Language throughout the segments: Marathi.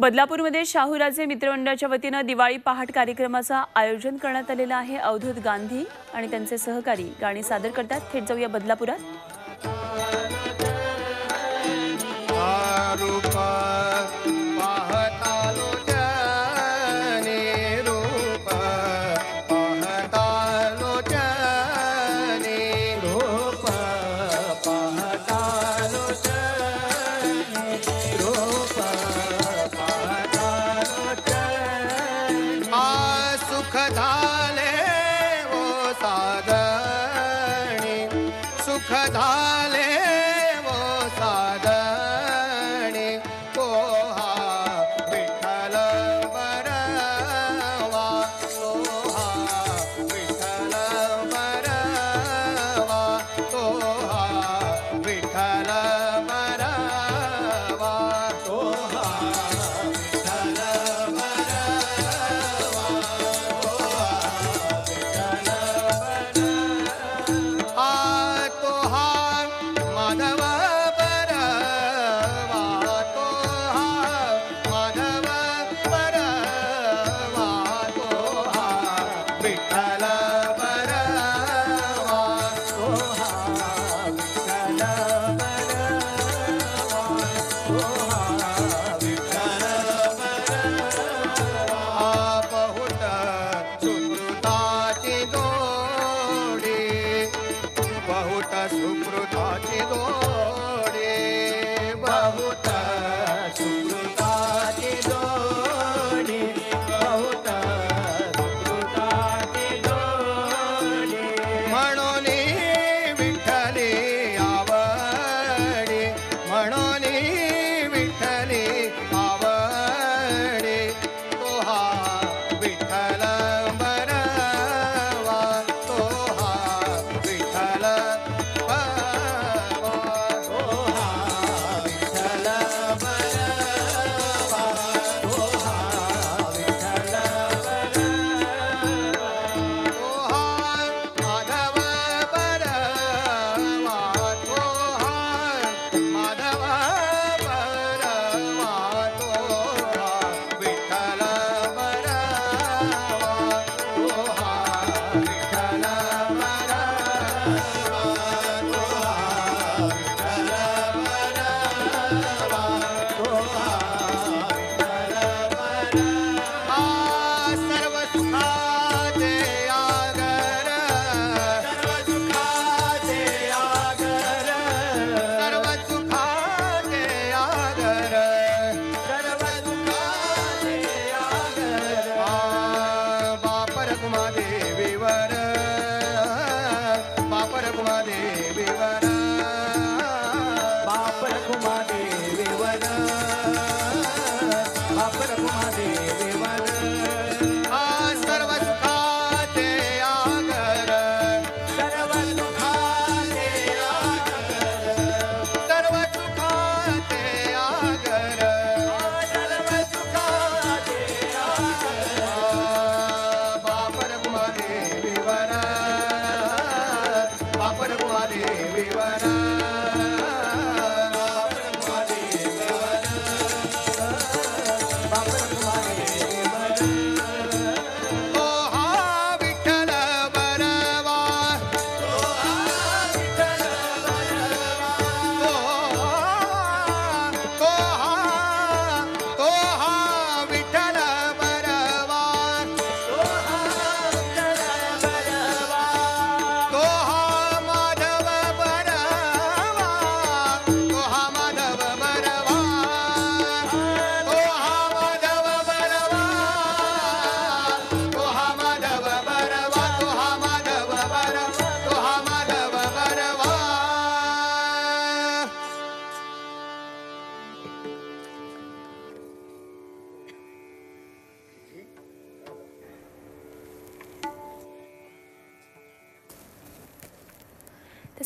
बदलापूरमध्ये शाहूराजे मित्रमंडळाच्या वतीनं दिवाळी पहाट कार्यक्रमाचं आयोजन करण्यात आलेलं आहे. अवधूत गांधी आणि त्यांचे सहकारी गाणी सादर करतात. थेट जाऊया बदलापुरात.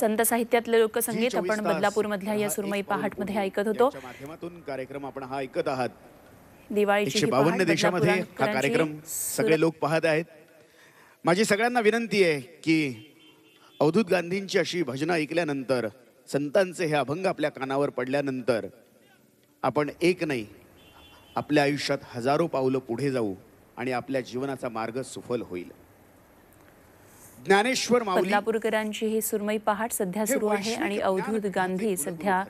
संत साहित्यातलं लोकसंगीत आपण बदलापूरमधल्या या सुरमई पहाटमध्ये ऐकत होतो. माध्यमातून कार्यक्रम आपण हा ऐकत आहात. दिवाळीची बावन्न देशामध्ये हा कार्यक्रम सगळे लोक पाहत आहेत. माझी सगळ्यांना विनंती आहे की अवधूत गांधींची अशी भजनं ऐकल्यानंतर संतांचे हे अभंग आपल्या कानावर पडल्यानंतर आपण एक नाही आपल्या आयुष्यात हजारो पावलं पुढे जाऊ आणि आपल्या जीवनाचा मार्ग सुफल होईल. ज्ञानेश्वर माऊली बदलापूरकरांची ही सुरमई पहाट सध्या सुरू आहे आणि अवधूत गांधी सध्या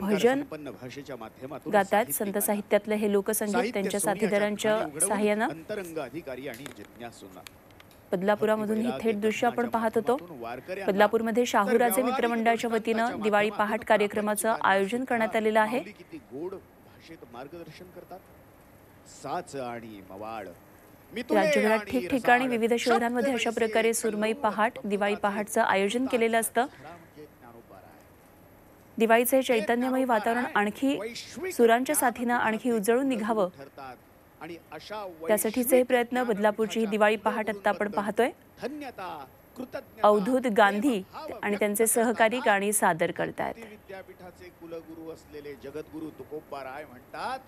भजन संपन्न भाषेच्या माध्यमातून गातात संत साहित्यातलं हे लोकसंगीत त्यांच्या साथीदारांच्या सहाय्यानं अंतरंग अधिकारी आणि जिज्ञासूंना. बदलापुरामधून ही थेट दृश्य आपण पाहत होतो. बदलापूरमध्ये शाहूराजे मित्रमंडळाच्या वतीनं दिवाळी पहाट कार्यक्रमाचं आयोजन करण्यात आलेलं आहे. मार्गदर्शन करतात. साच आणि मवाळ. राज्यभरात ठिकठिकाणी. विविध शहरांमध्ये अशा प्रकारे सुरमई पहाट दिवाळी पहाटचं आयोजन केलेलं असतं. म्हणजे. दिवाळीचे चैतन्यमय वातावरण आणखी सुरांच्या साथीनं आणखी उजळून निघावं. ठरतात. आणि अशा त्यासाठीचे हे प्रयत्न बदलापूरची ही दिवाळी पहाट आत्ता आपण पाहतोय. अवधूत गांधी आणि त्यांचे सहकारी गाणी सादर भारतीय विद्यापीठाचे कुलगुरू असलेले जगद्गुरु तुकोबा राय म्हणतात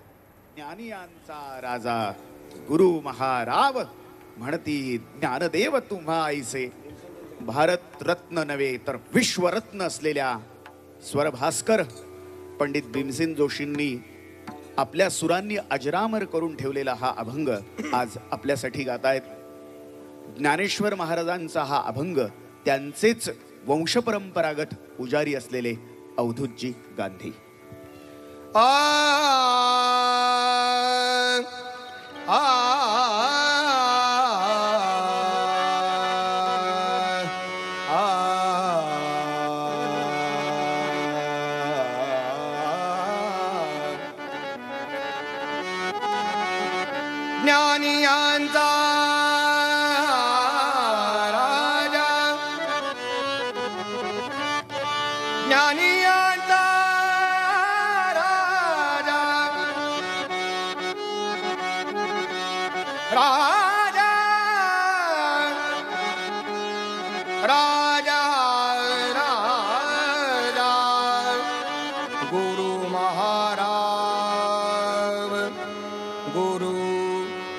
ज्ञानियांचा राजा गुरु महाराव म्हणती ज्ञानदेव तुम्हा आईचे भारत रत्न नव्हे तर विश्वरत्न असलेल्या स्वरभास्कर पंडित भीमसेन जोशींनी आपल्या सुरांनी अजरामर करून ठेवलेला हा अभंग आज आपल्यासाठी गातायत. ज्ञानेश्वर महाराजांचा हा अभंग त्यांचेच वंशपरंपरागत पुजारी असलेले अवधूतजी गांधी. आ आ ज्ञानियांचा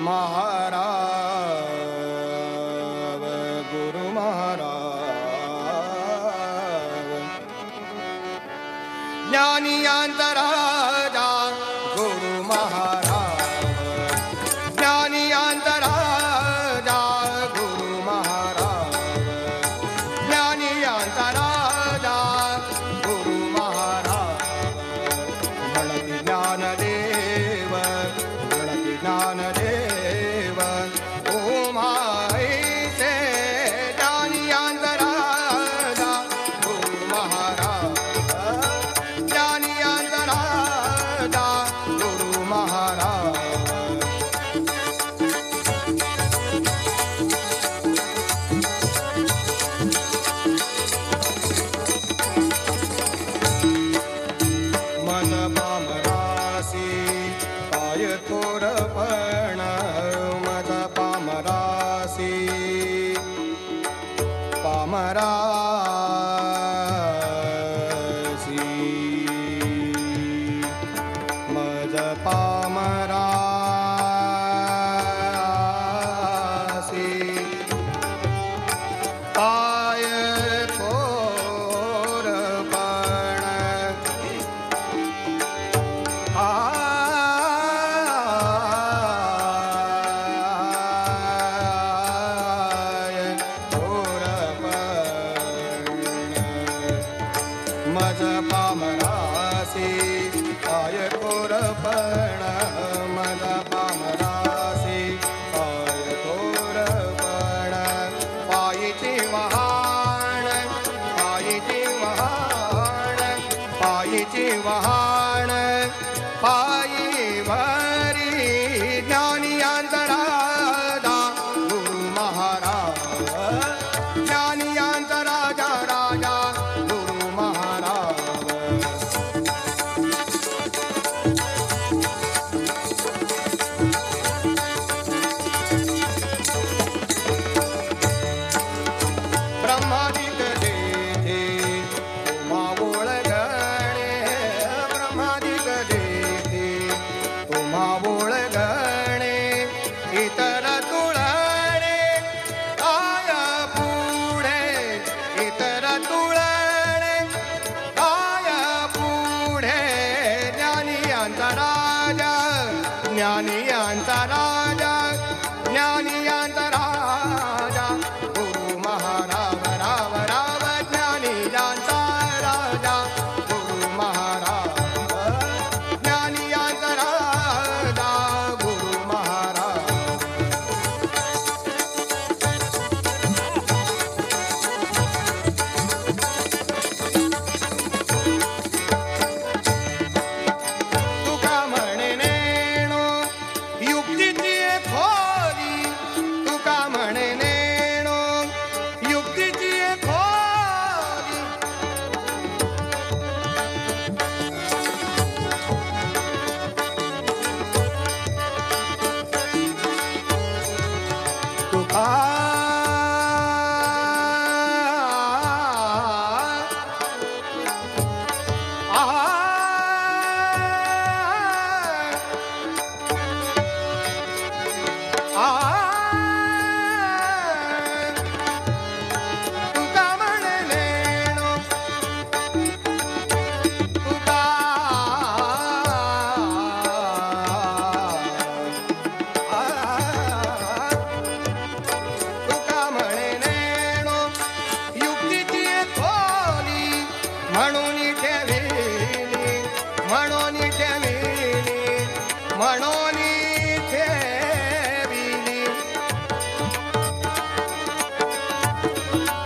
महाराज गुरु महाराज ज्ञानियांतराजा गुरु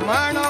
ಮಣೋ